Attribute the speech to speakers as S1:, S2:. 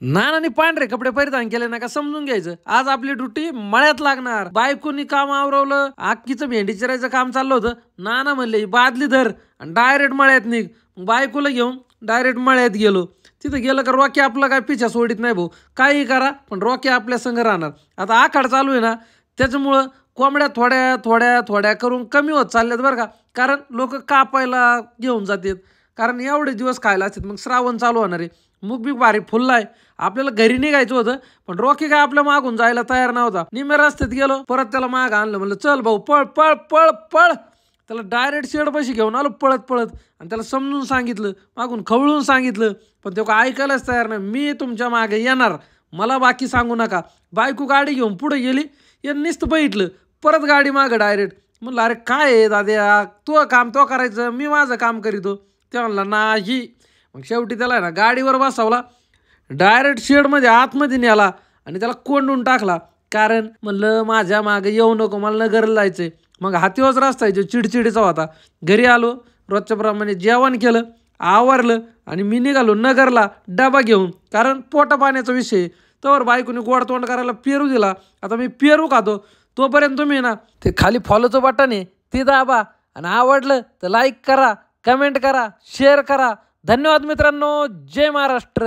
S1: नानाने पांढरे कपडे परिधान केले ना का समजून घ्यायचं. आज आपली ड्युटी मळ्यात लागणार. बायकोनी काम आवरवलं आक्कीचं भेंडी चिरायचं काम चाललं होतं. नाना म्हणले "ही बादली धर आणि डायरेक्ट मळ्यात निघ. बायकोला घेऊन डायरेक्ट मळ्यात गेलो. तिथं गेलं का रॉकी आपला काय पिछा सोडित नाही भाऊ. काही करा पण रॉकी आपल्या संग राहणार. आता आखाड चालू आहे ना त्याच्यामुळं कोंबड्या थोड्या थोड्या थोड्या करून कमी होत चालल्यात बरं का. कारण लोक कापायला घेऊन जातात. कारण एवढे दिवस खायला असतात. मग श्रावण चालू होणार आहे. मुग बी भारी फुलला आहे आपल्याला घरी निघायचं होतं पण रॉकी काय आपल्या मागून जायला तयार नव्हता. निम्या रस्त्यात गेलो परत त्याला माग आणलं. म्हणलं चल भाऊ पळ पळ पळ पळ. त्याला डायरेक्ट शेडपाशी घेऊन आलो पळत पळत. आणि त्याला समजून सांगितलं मागून खवळून सांगितलं. पण ते ऐकायलाच तयार नाही. मी तुमच्या मागे येणार. मला बाकी सांगू नका. बायको गाडी घेऊन पुढे गेली. या निस्त बघितलं. परत गाडी मागं डायरेक्ट म्हणलं अरे काय आहे दाद्या? तो काम तो करायचं. मी माझं काम करीतो. ते म्हणला नाही. मग शेवटी त्याला आहे ना गाडीवर बसवला. डायरेक्ट शेडमध्ये आतमध्ये नेला आणि त्याला कोंडून टाकला. कारण म्हणलं माझ्या मागे येऊ नको मला नगरला जायचंय. मग हातीवच रस्ता येतो चिडचिडीचा होता. घरी आलो रोजच्याप्रमाणे जेवण केलं आवरलं आणि मी निघालो नगरला डबा घेऊन. कारण पोटा पाण्याचा विषय. तर बायकोने गोड तोंड करायला पेरू दिला. आता मी पेरू खातो. तोपर्यंत तुम्ही ना ते खाली फॉलोचं बटन आहे ते दाबा आणि आवडलं तर लाईक करा. कमेंट करा शेअर करा धन्यवाद मित्रांनो जय महाराष्ट्र